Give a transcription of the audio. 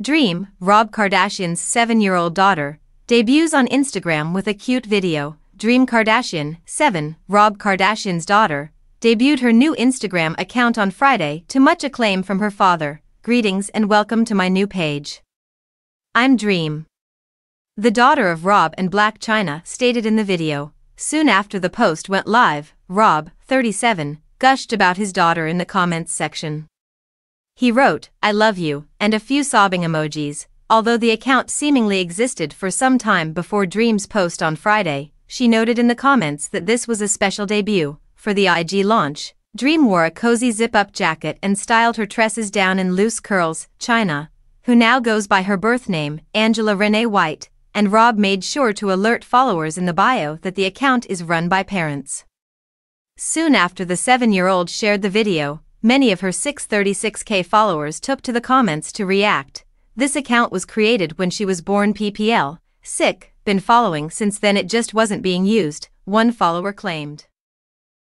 Dream, Rob Kardashian's seven year old daughter, debuts on Instagram with a cute video. Dream Kardashian, 7, Rob Kardashian's daughter, debuted her new Instagram account on Friday to much acclaim from her father. Greetings and welcome to my new page. I'm Dream. The daughter of Rob and Blac Chyna stated in the video. Soon after the post went live, Rob, 37, gushed about his daughter in the comments section. He wrote, I love you, and a few sobbing emojis. Although the account seemingly existed for some time before Dream's post on Friday, she noted in the comments that this was a special debut. For the IG launch, Dream wore a cozy zip up jacket and styled her tresses down in loose curls. Chyna, who now goes by her birth name, Angela Renee White, and Rob made sure to alert followers in the bio that the account is run by parents. Soon after the seven year old shared the video, Many of her 636k followers took to the comments to react. This account was created when she was born PPL, sick, been following since then it just wasn't being used, one follower claimed.